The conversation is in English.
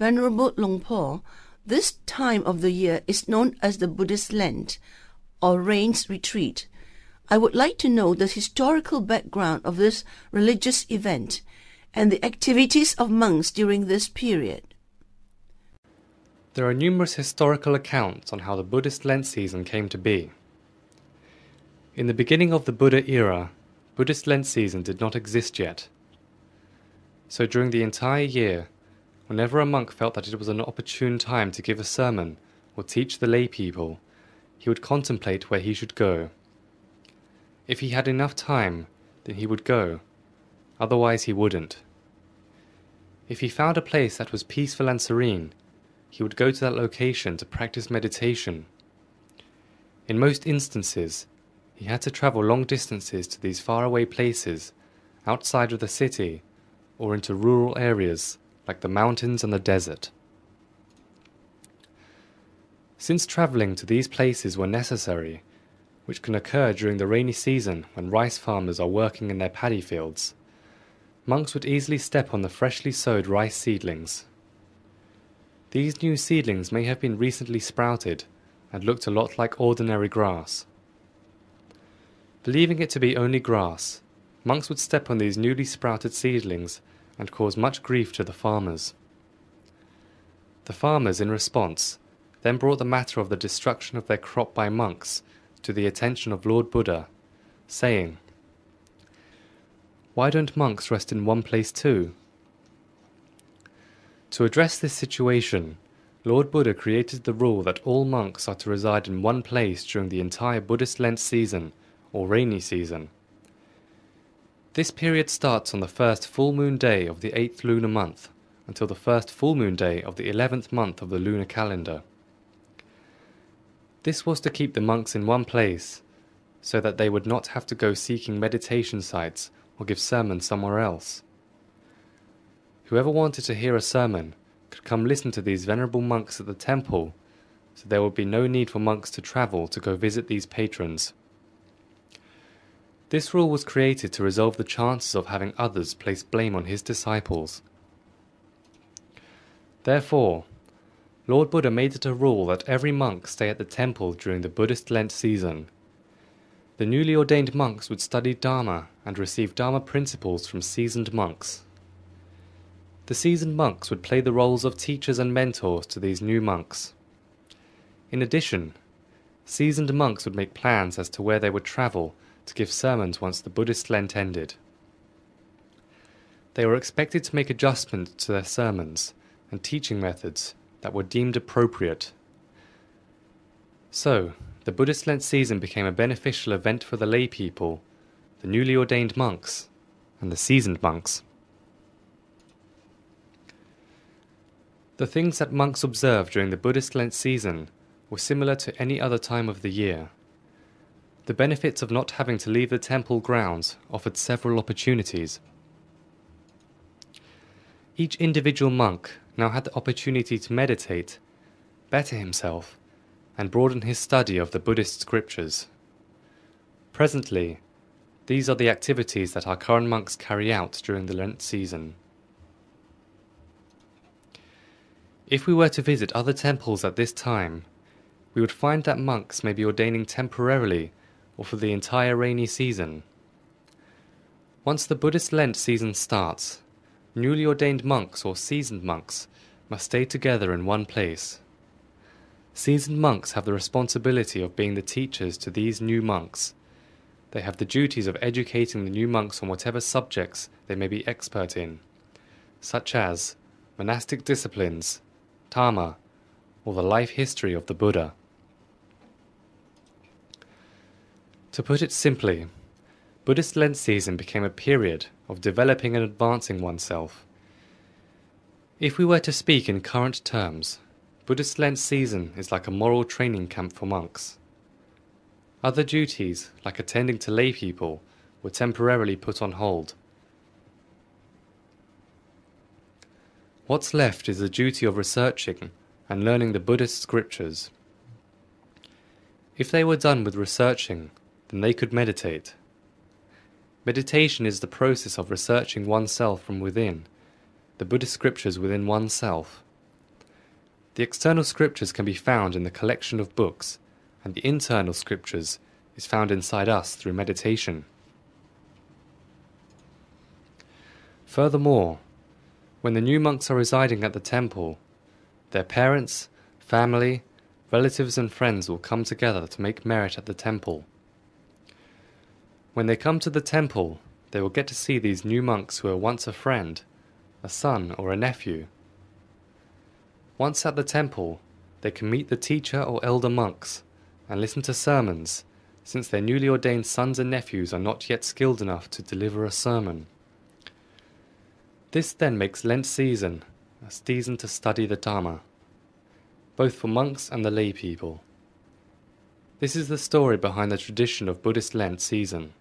Venerable Luang Por, this time of the year is known as the Buddhist Lent or Rains Retreat. I would like to know the historical background of this religious event and the activities of monks during this period. There are numerous historical accounts on how the Buddhist Lent season came to be. In the beginning of the Buddha era, Buddhist Lent season did not exist yet. So during the entire year, whenever a monk felt that it was an opportune time to give a sermon or teach the lay people, he would contemplate where he should go. If he had enough time, then he would go, otherwise he wouldn't. If he found a place that was peaceful and serene, he would go to that location to practice meditation. In most instances, he had to travel long distances to these faraway places, outside of the city, or into rural areas like the mountains and the desert. Since travelling to these places were necessary, which can occur during the rainy season when rice farmers are working in their paddy fields, monks would easily step on the freshly sowed rice seedlings. These new seedlings may have been recently sprouted and looked a lot like ordinary grass. Believing it to be only grass, monks would step on these newly sprouted seedlings and cause much grief to the farmers. The farmers, in response, then brought the matter of the destruction of their crop by monks to the attention of Lord Buddha, saying, Why don't monks rest in one place too? To address this situation, Lord Buddha created the rule that all monks are to reside in one place during the entire Buddhist Lent season, or rainy season. This period starts on the first full moon day of the eighth lunar month until the first full moon day of the eleventh month of the lunar calendar. This was to keep the monks in one place, so that they would not have to go seeking meditation sites or give sermons somewhere else. Whoever wanted to hear a sermon could come listen to these venerable monks at the temple, so there would be no need for monks to travel to go visit these patrons. This rule was created to resolve the chances of having others place blame on his disciples. Therefore, Lord Buddha made it a rule that every monk stay at the temple during the Buddhist Lent season. The newly ordained monks would study Dharma and receive Dharma principles from seasoned monks. The seasoned monks would play the roles of teachers and mentors to these new monks. In addition, seasoned monks would make plans as to where they would travel to give sermons once the Buddhist Lent ended. They were expected to make adjustments to their sermons and teaching methods that were deemed appropriate. So, the Buddhist Lent season became a beneficial event for the lay people, the newly ordained monks, and the seasoned monks. The things that monks observed during the Buddhist Lent season were similar to any other time of the year. The benefits of not having to leave the temple grounds offered several opportunities. Each individual monk now had the opportunity to meditate, better himself, and broaden his study of the Buddhist scriptures. Presently, these are the activities that our current monks carry out during the Lent season. If we were to visit other temples at this time, we would find that monks may be ordaining temporarily or for the entire rainy season. Once the Buddhist Lent season starts, newly ordained monks or seasoned monks must stay together in one place. Seasoned monks have the responsibility of being the teachers to these new monks. They have the duties of educating the new monks on whatever subjects they may be expert in, such as monastic disciplines, Dharma, or the life history of the Buddha. To put it simply, Buddhist Lent season became a period of developing and advancing oneself. If we were to speak in current terms, Buddhist Lent season is like a moral training camp for monks. Other duties, like attending to lay people, were temporarily put on hold. What's left is the duty of researching and learning the Buddhist scriptures. If they were done with researching, then they could meditate. Meditation is the process of researching oneself from within the Buddhist scriptures within oneself, The external scriptures can be found in the collection of books, and the internal scriptures is found inside us through meditation. Furthermore, when the new monks are residing at the temple, their parents, family, relatives, and friends will come together to make merit at the temple. When they come to the temple, they will get to see these new monks who were once a friend, a son, or a nephew. Once at the temple, they can meet the teacher or elder monks and listen to sermons, since their newly ordained sons and nephews are not yet skilled enough to deliver a sermon. This then makes Lent season a season to study the Dharma, both for monks and the lay people. This is the story behind the tradition of Buddhist Lent season.